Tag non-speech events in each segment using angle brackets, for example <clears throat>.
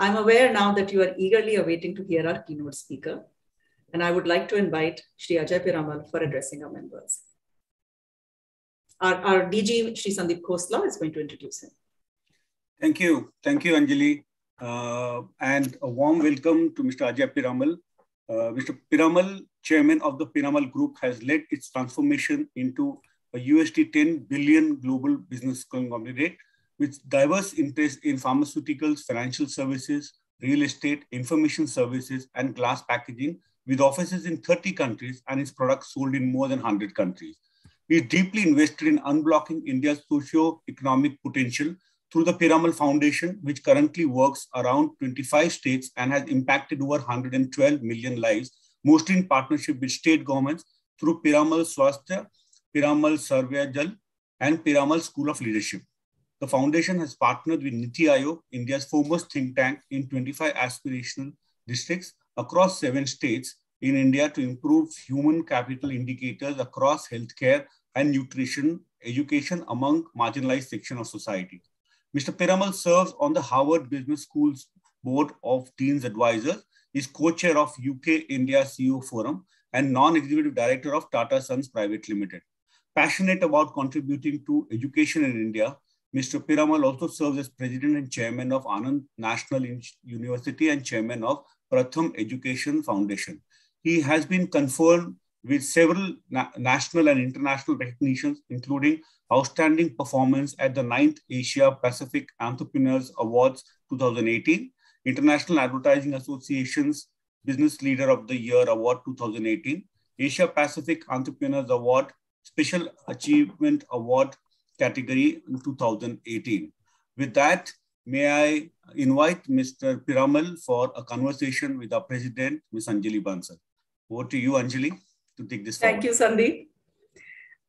I'm aware now that you are eagerly awaiting to hear our keynote speaker, and I would like to invite Shri Ajay Piramal for addressing our members. Our, our DG, Shri Sandeep Khosla, is going to introduce him. Thank you. Thank you, Anjali. Uh, and a warm welcome to Mr. Ajay Piramal. Uh, Mr. Piramal, chairman of the Piramal Group, has led its transformation into a USD 10 billion global business conglomerate with diverse interests in pharmaceuticals, financial services, real estate, information services, and glass packaging, with offices in 30 countries and its products sold in more than 100 countries. We deeply invested in unblocking India's socio-economic potential through the Piramal Foundation, which currently works around 25 states and has impacted over 112 million lives, mostly in partnership with state governments through Piramal Swasthya, Piramal Sarvajal and Piramal School of Leadership. The foundation has partnered with Niti Aayog, India's foremost think tank in 25 aspirational districts across seven states in India to improve human capital indicators across healthcare and nutrition education among marginalized section of society. Mr. Piramal serves on the Harvard Business School's Board of Dean's Advisors, is co-chair of UK India CEO Forum, and non-executive director of Tata Sons Private Limited. Passionate about contributing to education in India, Mr. Piramal also serves as president and chairman of Anant National University and chairman of Pratham Education Foundation. He has been conferred with several na national and international recognitions, including outstanding performance at the 9th Asia Pacific Entrepreneurs Awards 2018, International Advertising Association's Business Leader of the Year Award 2018, Asia Pacific Entrepreneurs Award, Special Achievement Award category in 2018. With that, may I invite Mr. Piramal for a conversation with our president, Ms. Anjali Bansal. Over to you, Anjali, to take this Thank you, Sandeep.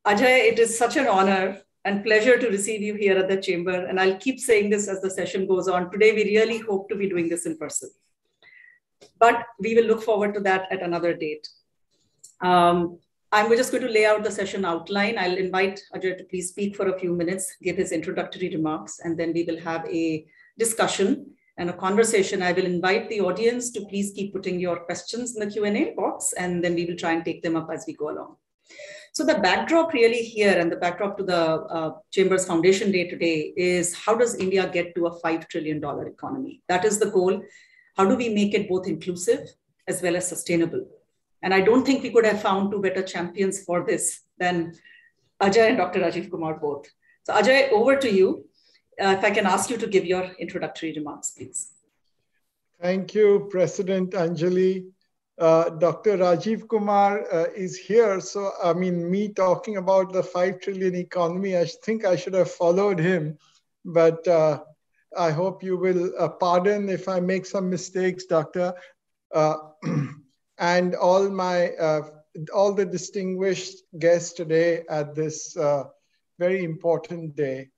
Ajay, it is such an honor and pleasure to receive you here at the chamber. And I'll keep saying this as the session goes on. Today, we really hope to be doing this in person. But we will look forward to that at another date. Um, I'm just going to lay out the session outline. I'll invite Ajay to please speak for a few minutes, give his introductory remarks, and then we will have a discussion and a conversation. I will invite the audience to please keep putting your questions in the Q&A box, and then we will try and take them up as we go along. So the backdrop really here and the backdrop to the uh, Chambers Foundation Day today is how does India get to a $5 trillion economy? That is the goal. How do we make it both inclusive as well as sustainable? And I don't think we could have found two better champions for this than Ajay and Dr. Rajiv Kumar both. So Ajay, over to you. Uh, if I can ask you to give your introductory remarks, please. Thank you, President Anjali. Uh, Dr. Rajiv Kumar uh, is here. So, I mean, me talking about the 5 trillion economy, I think I should have followed him. But uh, I hope you will uh, pardon if I make some mistakes, Doctor. <clears throat> And all my uh, all the distinguished guests today at this uh, very important day.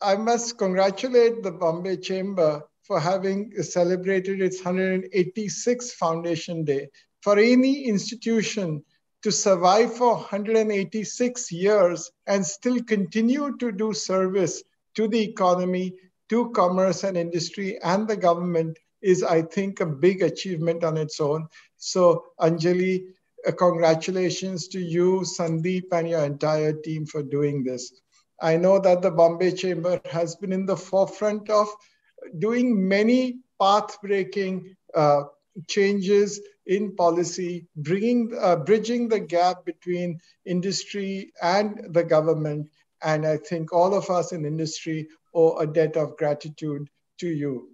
I must congratulate the Bombay Chamber for having celebrated its 186th Foundation Day. For any institution to survive for 186 years and still continue to do service to the economy, to commerce and industry and the government is, I think, a big achievement on its own. So, Anjali, uh, congratulations to you, Sandeep, and your entire team for doing this. I know that the Bombay Chamber has been in the forefront of doing many path breaking uh, changes in policy, bringing, uh, bridging the gap between industry and the government. And I think all of us in industry owe a debt of gratitude to you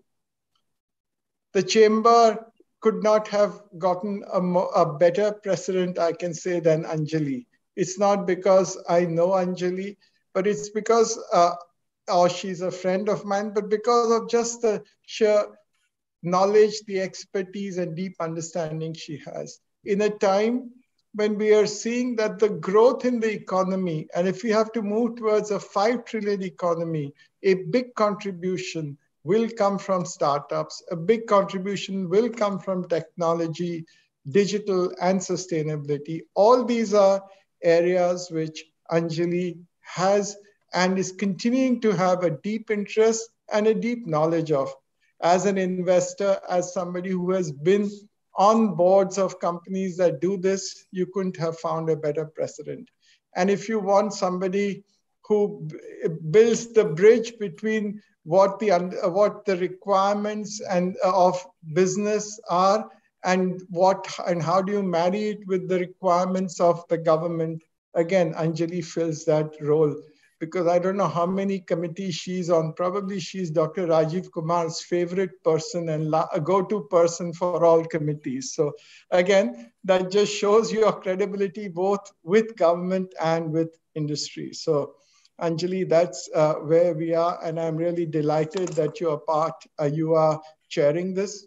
the chamber could not have gotten a, a better president, I can say, than Anjali. It's not because I know Anjali, but it's because, uh, or she's a friend of mine, but because of just the sheer knowledge, the expertise, and deep understanding she has. In a time when we are seeing that the growth in the economy, and if we have to move towards a 5 trillion economy, a big contribution will come from startups. A big contribution will come from technology, digital, and sustainability. All these are areas which Anjali has and is continuing to have a deep interest and a deep knowledge of. as an investor, as somebody who has been on boards of companies that do this, you couldn't have found a better precedent. And if you want somebody who builds the bridge between what the what the requirements and uh, of business are and what and how do you marry it with the requirements of the government again anjali fills that role because I don't know how many committees she's on. Probably she's Dr. Rajiv Kumar's favorite person and a go-to person for all committees. So again, that just shows your credibility both with government and with industry. So Anjali, that's uh, where we are. And I'm really delighted that you are part, uh, you are chairing this.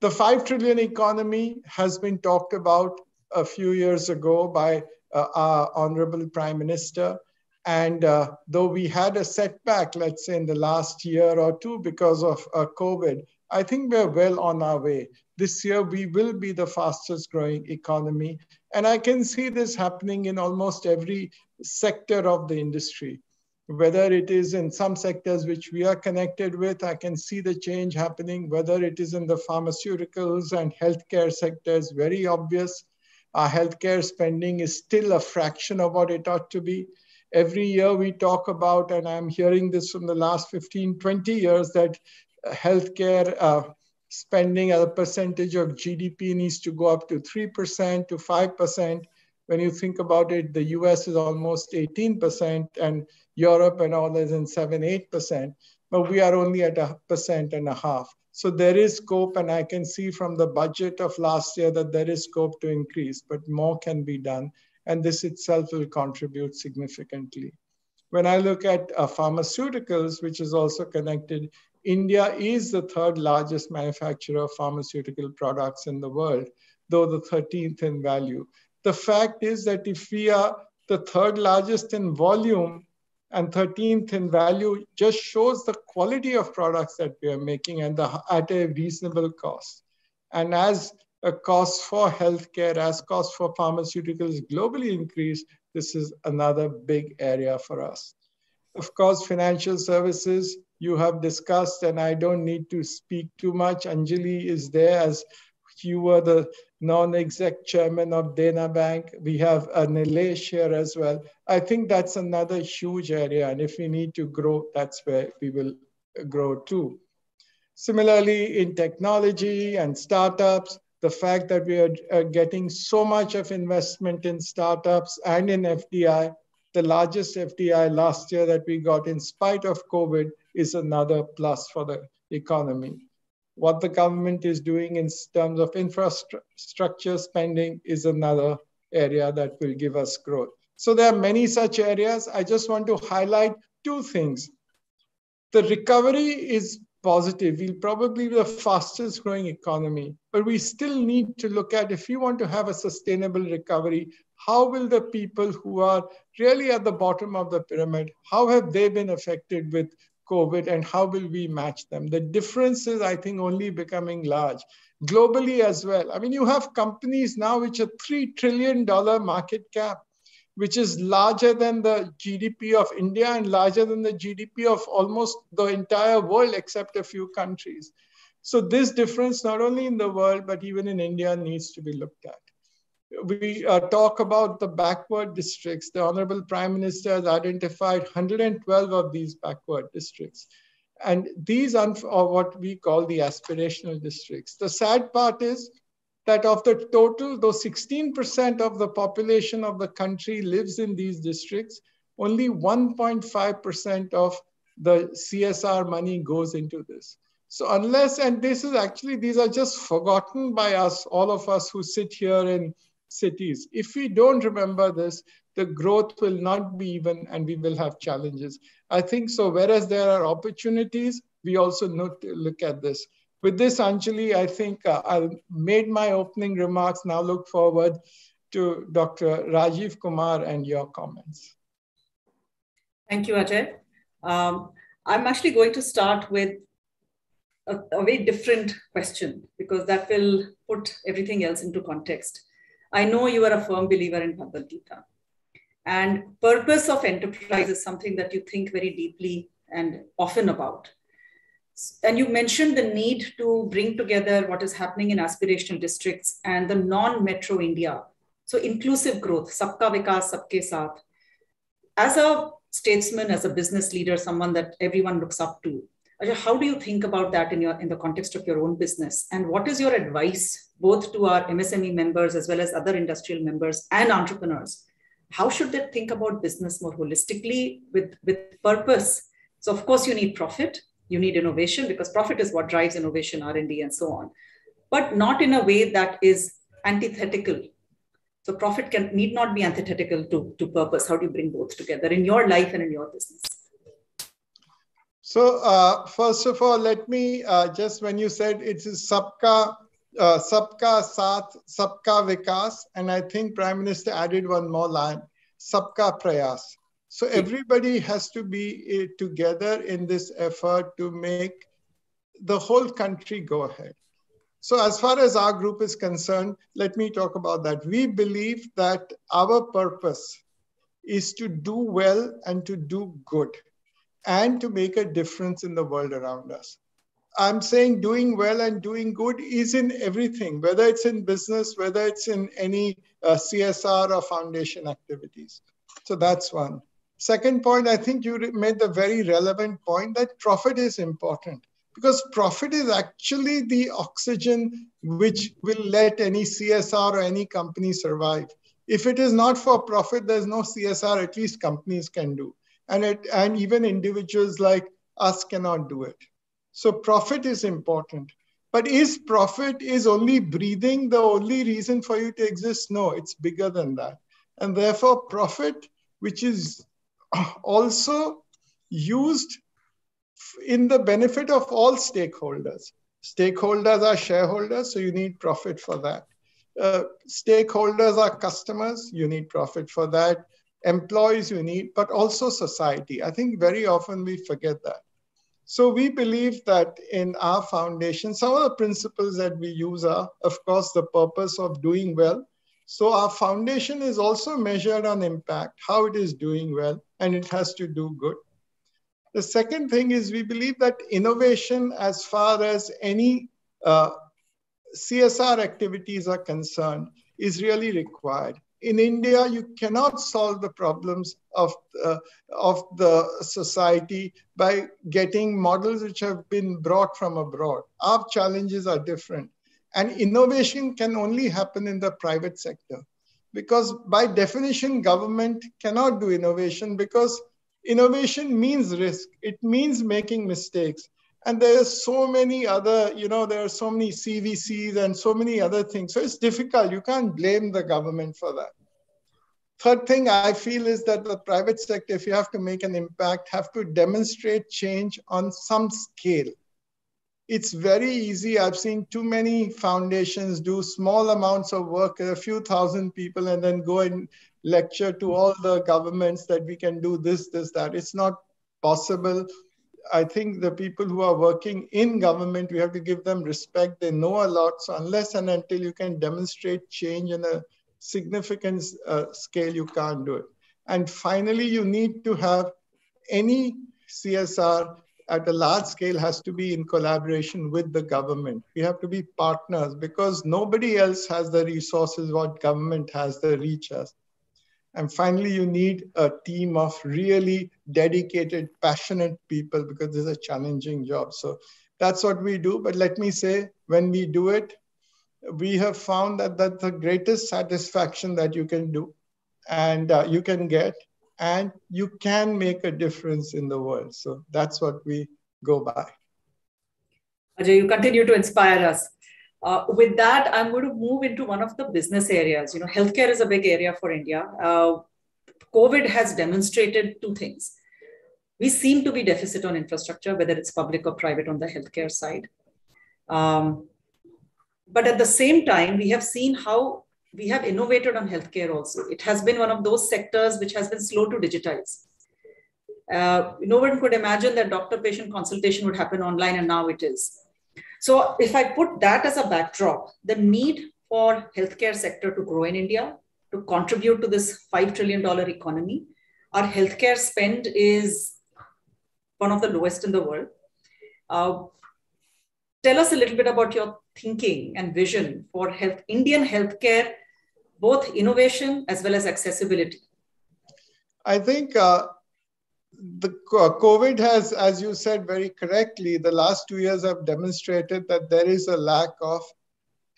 The 5 trillion economy has been talked about a few years ago by uh, our Honorable Prime Minister. And uh, though we had a setback, let's say in the last year or two because of uh, COVID, I think we're well on our way. This year, we will be the fastest growing economy. And I can see this happening in almost every sector of the industry. Whether it is in some sectors which we are connected with, I can see the change happening. Whether it is in the pharmaceuticals and healthcare sectors, very obvious. Our healthcare spending is still a fraction of what it ought to be every year we talk about, and I'm hearing this from the last 15, 20 years, that healthcare uh, spending as a percentage of GDP needs to go up to 3% to 5%. When you think about it, the US is almost 18%, and Europe and all is in 7, 8%, but we are only at a percent and a half. So there is scope, and I can see from the budget of last year that there is scope to increase, but more can be done and this itself will contribute significantly. When I look at uh, pharmaceuticals, which is also connected, India is the third largest manufacturer of pharmaceutical products in the world, though the 13th in value. The fact is that if we are the third largest in volume and 13th in value, just shows the quality of products that we are making and the, at a reasonable cost. And as a cost for healthcare as cost for pharmaceuticals globally increase, this is another big area for us. Of course, financial services you have discussed, and I don't need to speak too much. Anjali is there as you were the non-exec chairman of Dena Bank. We have a Nilesh here as well. I think that's another huge area. And if we need to grow, that's where we will grow too. Similarly, in technology and startups, the fact that we are uh, getting so much of investment in startups and in FDI, the largest FDI last year that we got in spite of COVID is another plus for the economy. What the government is doing in terms of infrastructure spending is another area that will give us growth. So there are many such areas. I just want to highlight two things. The recovery is positive. We'll probably be the fastest growing economy, but we still need to look at if you want to have a sustainable recovery, how will the people who are really at the bottom of the pyramid, how have they been affected with COVID and how will we match them? The difference is, I think, only becoming large. Globally as well. I mean, you have companies now which are $3 trillion market cap which is larger than the GDP of India and larger than the GDP of almost the entire world except a few countries. So this difference, not only in the world, but even in India needs to be looked at. We uh, talk about the backward districts. The Honorable Prime Minister has identified 112 of these backward districts. And these are what we call the aspirational districts. The sad part is that of the total, though 16% of the population of the country lives in these districts, only 1.5% of the CSR money goes into this. So unless, and this is actually, these are just forgotten by us, all of us who sit here in cities. If we don't remember this, the growth will not be even and we will have challenges. I think so, whereas there are opportunities, we also look at this. With this, Anjali, I think uh, I made my opening remarks. Now look forward to Dr. Rajiv Kumar and your comments. Thank you, Ajay. Um, I'm actually going to start with a, a, very different question because that will put everything else into context. I know you are a firm believer in Bhagavad Gita. And purpose of enterprise is something that you think very deeply and often about. and you mentioned the need to bring together what is happening in aspirational districts and the non-metro India. So inclusive growth, sabka vikas, sabke saath. As a statesman, as a business leader, someone that everyone looks up to, how do you think about that in your in the context of your own business? And what is your advice both to our MSME members as well as other industrial members and entrepreneurs? How should they think about business more holistically with, with purpose? So of course you need profit, you need innovation because profit is what drives innovation, R&D and so on, but not in a way that is antithetical. So profit can need not be antithetical to, to purpose. How do you bring both together in your life and in your business? So uh, first of all, let me uh, just when you said it's sabka uh, sabka saath, sabka vikas, and I think Prime Minister added one more line, sabka prayas. So everybody has to be uh, together in this effort to make the whole country go ahead. So as far as our group is concerned, let me talk about that. We believe that our purpose is to do well and to do good and to make a difference in the world around us. I'm saying doing well and doing good is in everything, whether it's in business, whether it's in any uh, CSR or foundation activities. So that's one. Second point, I think you made the very relevant point that profit is important because profit is actually the oxygen which will let any CSR or any company survive. If it is not for profit, there's no CSR, at least companies can do and it and even individuals like us cannot do it. So profit is important. But is profit is only breathing the only reason for you to exist? No it's bigger than that. And therefore profit which is also used in the benefit of all stakeholders. Stakeholders are shareholders so you need profit for that. Uh, stakeholders are customers you need profit for that employees you need, but also society. I think very often we forget that. So we believe that in our foundation, some of the principles that we use are, of course, the purpose of doing well. So our foundation is also measured on impact, how it is doing well, and it has to do good. The second thing is we believe that innovation, as far as any uh, CSR activities are concerned, is really required in India, you cannot solve the problems of, uh, of the society by getting models which have been brought from abroad. Our challenges are different. And innovation can only happen in the private sector because by definition, government cannot do innovation because innovation means risk. It means making mistakes and there's so many other you know there are so many cvcs and so many other things. So it's difficult. You can't blame the government for that. Third thing i feel is that the private sector if you have to make an impact have to demonstrate change on some scale. It's very easy. I've seen too many foundations do small amounts of work a few thousand people and then go and lecture to all the governments that we can do this this that. It's not possible I think the people who are working in government, we have to give them respect. They know a lot. So unless and until you can demonstrate change in a significant uh, scale, you can't do it. And finally, you need to have any CSR at a large scale has to be in collaboration with the government. We have to be partners because nobody else has the resources what government has, the reach has. And finally, you need a team of really dedicated, passionate people because this is a challenging job. So that's what we do. But let me say, when we do it, we have found that that's the greatest satisfaction that you can do and uh, you can get, and you can make a difference in the world. So that's what we go by. Ajay, you continue to inspire us. Uh, with that, I'm going to move into one of the business areas. You know, healthcare is a big area for India. Uh, COVID has demonstrated two things. We seem to be deficit on infrastructure, whether it's public or private on the healthcare side. Um, but at the same time, we have seen how we have innovated on healthcare also. It has been one of those sectors which has been slow to digitize. Uh, no one could imagine that doctor patient consultation would happen online, and now it is. So if I put that as a backdrop, the need for healthcare sector to grow in India, to contribute to this $5 trillion economy, our healthcare spend is one of the lowest in the world. Uh, tell us a little bit about your thinking and vision for health, Indian healthcare, both innovation as well as accessibility. I think uh, the COVID has, as you said very correctly, the last two years have demonstrated that there is a lack of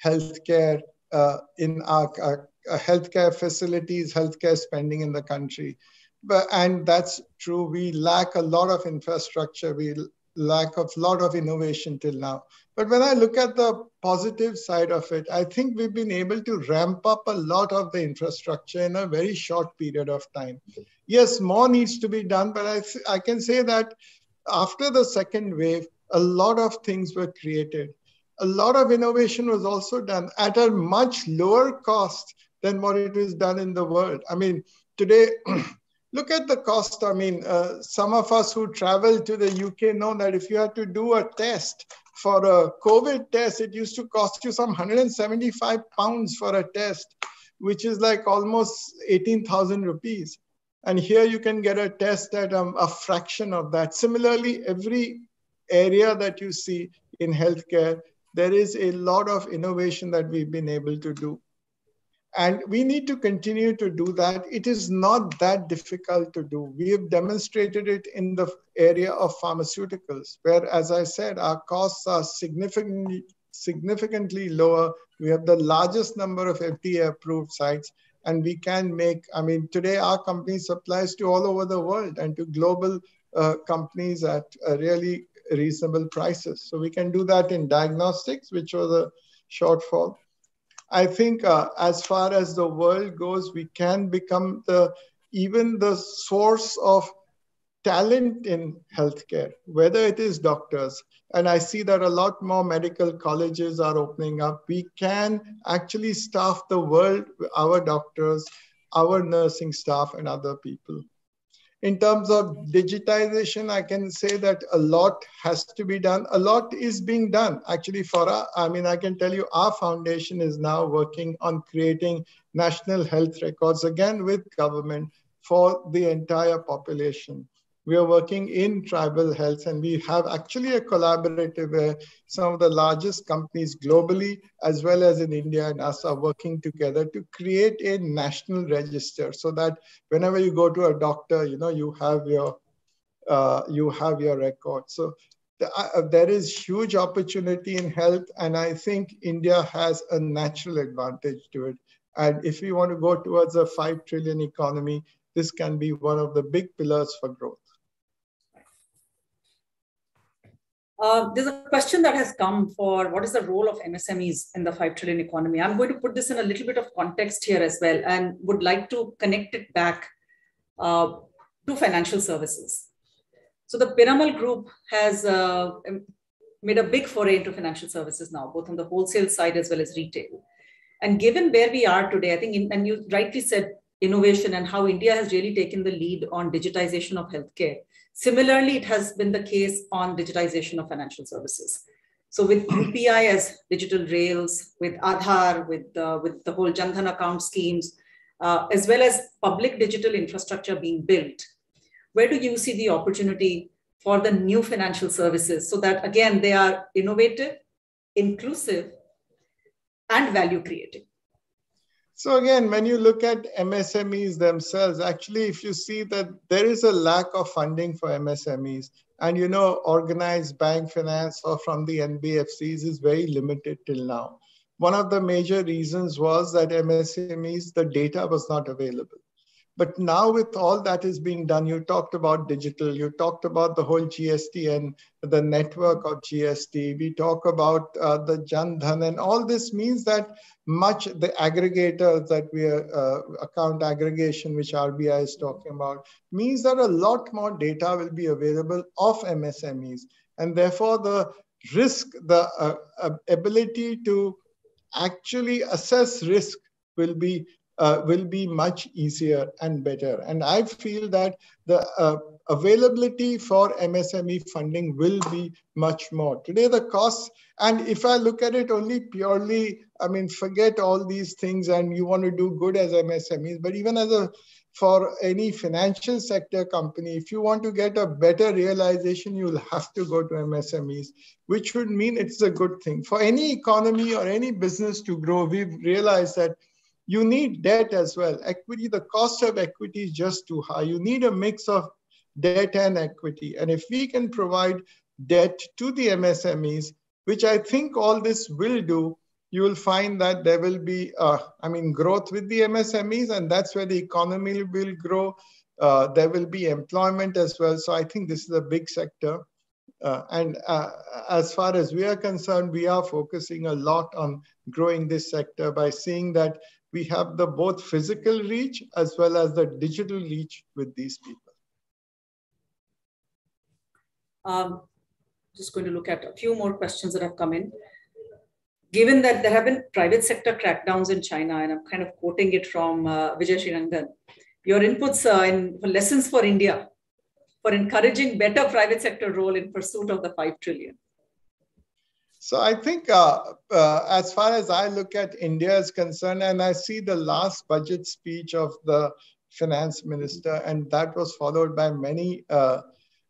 healthcare uh, in our, our, our healthcare facilities, healthcare spending in the country. But, and that's true. We lack a lot of infrastructure. We lack of lot of innovation till now. But when I look at the positive side of it, I think we've been able to ramp up a lot of the infrastructure in a very short period of time. Yes, more needs to be done, but I, I can say that after the second wave, a lot of things were created. A lot of innovation was also done at a much lower cost than what it is done in the world. I mean, today, <clears throat> look at the cost. I mean, uh, some of us who travel to the UK know that if you had to do a test for a COVID test, it used to cost you some 175 pounds for a test, which is like almost 18,000 rupees. And here you can get a test at um, a fraction of that. Similarly, every area that you see in healthcare, there is a lot of innovation that we've been able to do. And we need to continue to do that. It is not that difficult to do. We have demonstrated it in the area of pharmaceuticals, where, as I said, our costs are significantly, significantly lower. We have the largest number of FDA approved sites, and we can make, I mean, today our company supplies to all over the world and to global uh, companies at really reasonable prices. So we can do that in diagnostics, which was a shortfall. I think uh, as far as the world goes, we can become the even the source of talent in healthcare, whether it is doctors. And I see that a lot more medical colleges are opening up. We can actually staff the world, with our doctors, our nursing staff, and other people in terms of digitization, I can say that a lot has to be done. A lot is being done. Actually, for our, I mean, I can tell you our foundation is now working on creating national health records again with government for the entire population we are working in tribal health and we have actually a collaborative where some of the largest companies globally as well as in india and us are working together to create a national register so that whenever you go to a doctor you know you have your uh, you have your record. So the, uh, there is huge opportunity in health and i think india has a natural advantage to it. And if we want to go towards a 5 trillion economy this can be one of the big pillars for growth Uh, there's a question that has come for what is the role of MSMEs in the 5 trillion economy? I'm going to put this in a little bit of context here as well and would like to connect it back uh, to financial services. So the Piramal Group has uh, made a big foray into financial services now, both on the wholesale side as well as retail. And given where we are today, I think, in, and you rightly said innovation and how India has really taken the lead on digitization of healthcare. Similarly, it has been the case on digitization of financial services. So with UPI as digital rails, with Aadhaar, with, uh, with the whole Jan Dhan account schemes, uh, as well as public digital infrastructure being built, where do you see the opportunity for the new financial services so that, again, they are innovative, inclusive, and value creating? So again, when you look at MSMEs themselves, actually, if you see that there is a lack of funding for MSMEs, and you know, organized bank finance or from the NBFCs is very limited till now. One of the major reasons was that MSMEs, the data was not available. But now with all that is being done, you talked about digital, you talked about the whole GST and the network of GST. We talk about uh, the Jan Dhan and all this means that much the aggregators that we are, uh, account aggregation, which RBI is talking about, means that a lot more data will be available of MSMEs. And therefore the risk, the uh, ability to actually assess risk will be uh, will be much easier and better. And I feel that the uh, availability for MSME funding will be much more. Today, the costs, and if I look at it only purely, I mean, forget all these things and you want to do good as MSMEs, but even as a for any financial sector company, if you want to get a better realization, you'll have to go to MSMEs, which would mean it's a good thing. For any economy or any business to grow, we've realized that you need debt as well. Equity, the cost of equity is just too high. You need a mix of debt and equity. And if we can provide debt to the MSMEs, which I think all this will do, you will find that there will be, uh, I mean, growth with the MSMEs, and that's where the economy will grow. Uh, there will be employment as well. So I think this is a big sector. Uh, and uh, as far as we are concerned, we are focusing a lot on growing this sector by seeing that we have the both physical reach as well as the digital reach with these people. Um, just going to look at a few more questions that have come in. Given that there have been private sector crackdowns in China, and I'm kind of quoting it from uh, Vijay Srirangan, your inputs uh, in lessons for India for encouraging better private sector role in pursuit of the 5 trillion. So I think uh, uh, as far as I look at India is concerned, and I see the last budget speech of the finance minister, and that was followed by many uh,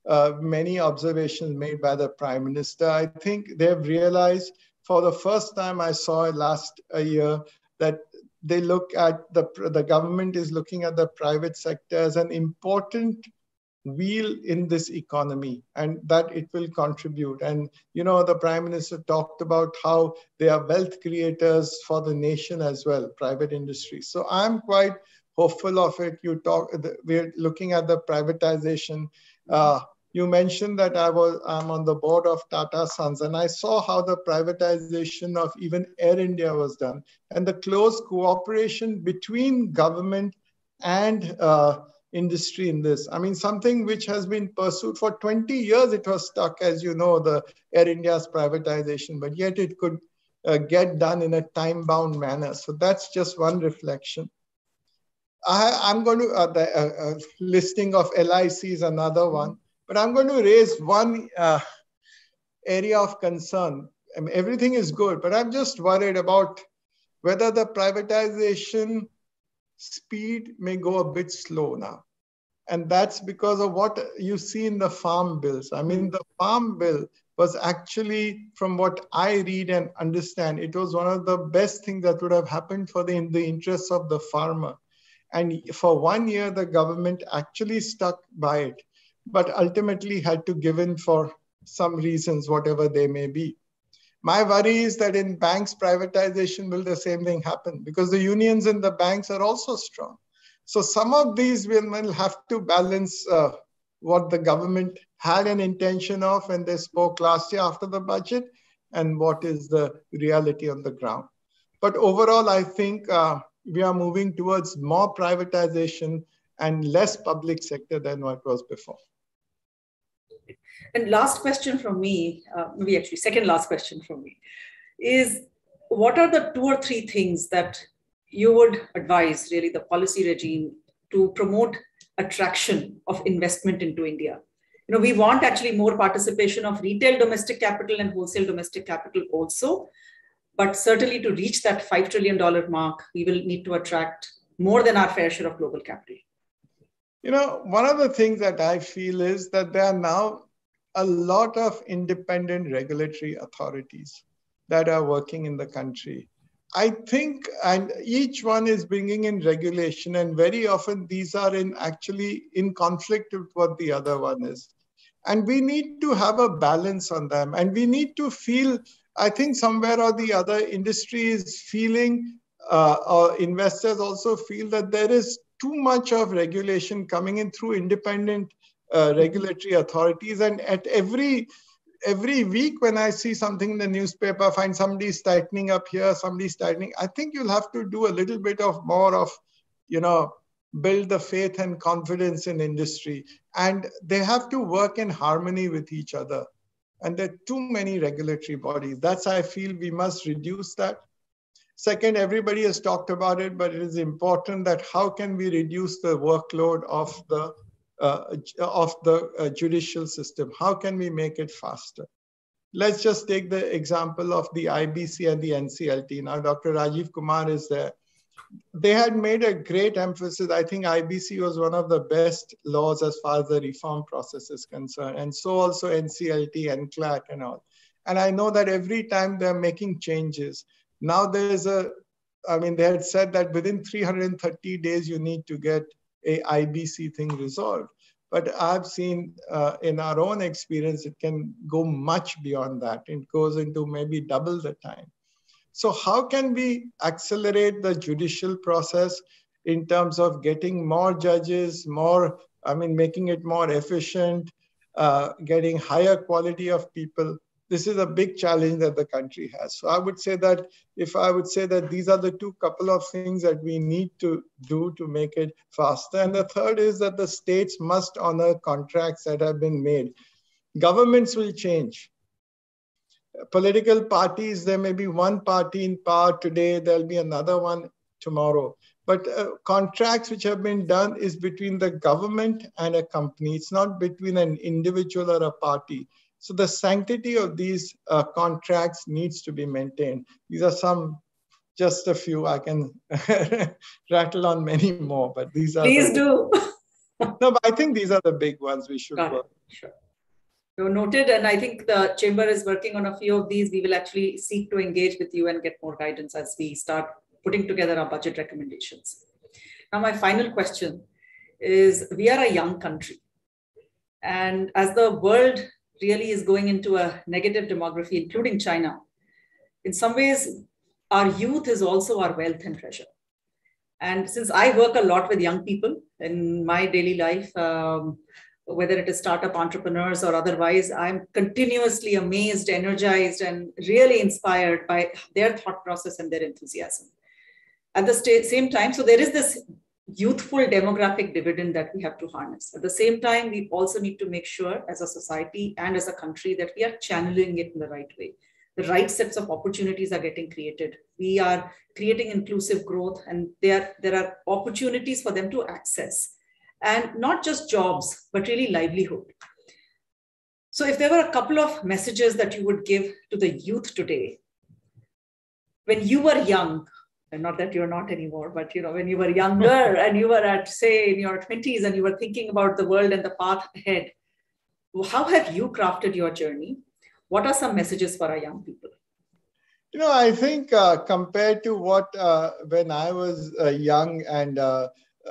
uh, many observations made by the prime minister. I think they've realized for the first time I saw last year that they look at the the government is looking at the private sector as an important wheel in this economy and that it will contribute. And you know the prime minister talked about how they are wealth creators for the nation as well private industry. So i'm quite hopeful of it. You talk we're looking at the privatization. Uh, you mentioned that i was i'm on the board of tata sons and i saw how the privatization of even air india was done and the close cooperation between government and uh, industry in this. I mean, something which has been pursued for 20 years, it was stuck, as you know, the Air India's privatization, but yet it could uh, get done in a time bound manner. So that's just one reflection. I, am going to, uh, the uh, uh listing of LIC is another one, but I'm going to raise one uh, area of concern. I mean, everything is good, but I'm just worried about whether the privatization speed may go a bit slow now. And that's because of what you see in the farm bills. I mean, the farm bill was actually, from what I read and understand, it was one of the best things that would have happened for the, in the interests of the farmer. And for one year, the government actually stuck by it, but ultimately had to give in for some reasons, whatever they may be. My worry is that in banks privatization will the same thing happen because the unions in the banks are also strong. So some of these will, have to balance uh, what the government had an intention of when they spoke last year after the budget and what is the reality on the ground. But overall, I think uh, we are moving towards more privatization and less public sector than what was before. And last question from me, uh, maybe actually second last question from me, is what are the two or three things that you would advise really the policy regime to promote attraction of investment into India? You know, we want actually more participation of retail domestic capital and wholesale domestic capital also. But certainly to reach that $5 trillion mark, we will need to attract more than our fair share of global capital. You know, one of the things that I feel is that there are now a lot of independent regulatory authorities that are working in the country. I think, and each one is bringing in regulation, and very often these are in actually in conflict with what the other one is. And we need to have a balance on them, and we need to feel. I think somewhere or the other, industry is feeling, uh, or investors also feel that there is too much of regulation coming in through independent uh, regulatory authorities. And at every every week when I see something in the newspaper, find somebody's tightening up here, somebody's tightening. I think you'll have to do a little bit of more of, you know, build the faith and confidence in industry. And they have to work in harmony with each other. And there are too many regulatory bodies. That's I feel we must reduce that. Second, everybody has talked about it, but it is important that how can we reduce the workload of the uh, of the uh, judicial system? How can we make it faster? Let's just take the example of the IBC and the NCLT. Now, Dr. Rajiv Kumar is there. They had made a great emphasis. I think IBC was one of the best laws as far as the reform process is concerned, and so also NCLT, NCLAT, and all. And I know that every time they're making changes, now there's a, I mean, they had said that within 330 days, you need to get a IBC thing resolved. But I've seen uh, in our own experience, it can go much beyond that. It goes into maybe double the time. So how can we accelerate the judicial process in terms of getting more judges, more, I mean, making it more efficient, uh, getting higher quality of people? This is a big challenge that the country has. So I would say that if I would say that these are the two couple of things that we need to do to make it faster. And the third is that the states must honor contracts that have been made. Governments will change. Political parties, there may be one party in power today, there'll be another one tomorrow. But uh, contracts which have been done is between the government and a company. It's not between an individual or a party. So the sanctity of these uh, contracts needs to be maintained. These are some, just a few. I can <laughs> rattle on many more, but these are. Please the, do. <laughs> no, but I think these are the big ones we should Got work. It. Sure. So noted, and I think the chamber is working on a few of these. We will actually seek to engage with you and get more guidance as we start putting together our budget recommendations. Now, my final question is: We are a young country, and as the world really is going into a negative demography, including China. In some ways, our youth is also our wealth and treasure. And since I work a lot with young people in my daily life, um, whether it is startup entrepreneurs or otherwise, I'm continuously amazed, energized, and really inspired by their thought process and their enthusiasm. At the same time, so there is this youthful demographic dividend that we have to harness. At the same time, we also need to make sure as a society and as a country that we are channeling it in the right way. The right sets of opportunities are getting created. We are creating inclusive growth, and there, there are opportunities for them to access. And not just jobs, but really livelihood. So, if there were a couple of messages that you would give to the youth today, when you were young, not that you're not anymore but you know when you were younger <laughs> and you were at say in your 20s and you were thinking about the world and the path ahead how have you crafted your journey? What are some messages for our young people? You know i think uh, compared to what uh, when i was uh, young and uh,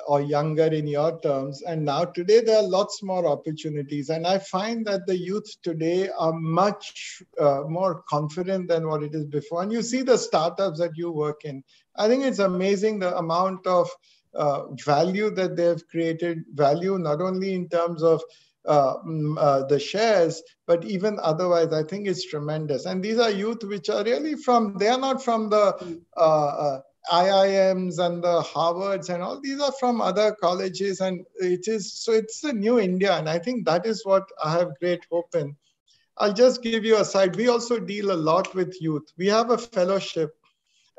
or younger in your terms. And now today there are lots more opportunities. And I find that the youth today are much uh, more confident than what it is before. And you see the startups that you work in. I think it's amazing the amount of uh, value that they've created, value not only in terms of uh, uh, the shares, but even otherwise, I think it's tremendous. And these are youth which are really from, they are not from the uh, uh IIMs and the Harvards and all these are from other colleges, and it is so it's a new India, and I think that is what I have great hope in. I'll just give you a side. We also deal a lot with youth. We have a fellowship,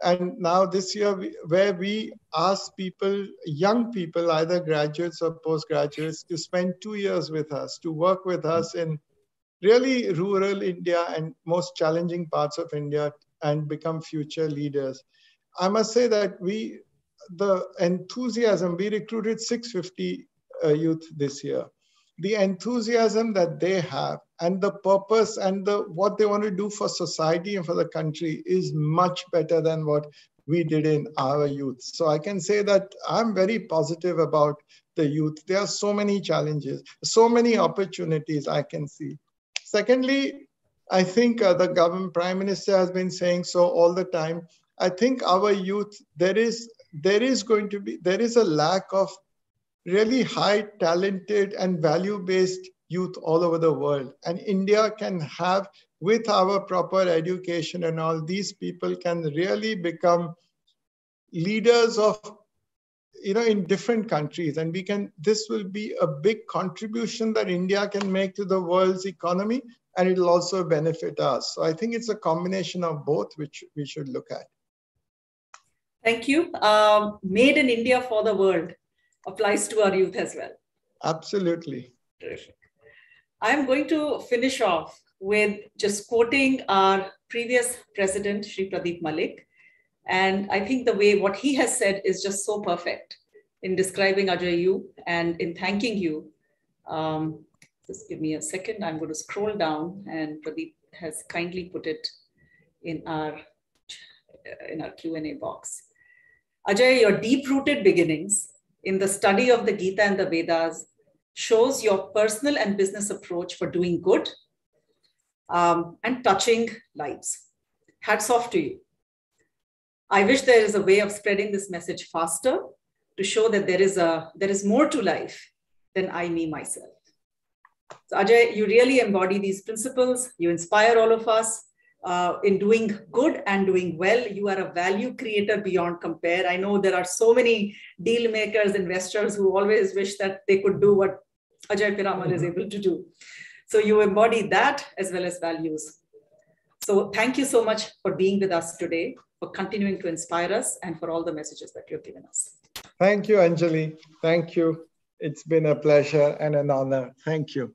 and now this year we, where we ask people, young people, either graduates or postgraduates, to spend two years with us, to work with us in really rural India and most challenging parts of India, and become future leaders. I must say that we, the enthusiasm, we recruited 650 uh, youth this year. The enthusiasm that they have and the purpose and the what they want to do for society and for the country is much better than what we did in our youth. So I can say that I'm very positive about the youth. There are so many challenges, so many opportunities I can see. Secondly, I think uh, the government prime minister has been saying so all the time I think our youth, there is there is going to be there is a lack of really high talented and value based youth all over the world. And india can have with our proper education and all these people can really become leaders of you know in different countries. And we can this will be a big contribution that india can make to the world's economy and it'll also benefit us. So i think it's a combination of both which we should look at Thank you. Um, made in India for the world applies to our youth as well. Absolutely. Terrific. I'm going to finish off with just quoting our previous president, Sri Pradeep Malik. And I think the way what he has said is just so perfect in describing Ajay you and in thanking you. Um, just give me a second. I'm going to scroll down and Pradeep has kindly put it in our in our Q&A box. Ajay, your deep-rooted beginnings in the study of the Gita and the Vedas shows your personal and business approach for doing good um, and touching lives. Hats off to you. I wish there is a way of spreading this message faster to show that there is a there is more to life than I, me, myself. So Ajay, you really embody these principles. You inspire all of us uh, in doing good and doing well. You are a value creator beyond compare. I know there are so many deal makers, investors who always wish that they could do what Ajay Piramal mm-hmm. is able to do. So you embody that as well as values. So thank you so much for being with us today, for continuing to inspire us, and for all the messages that you've given us. Thank you, Anjali. Thank you. It's been a pleasure and an honor. Thank you.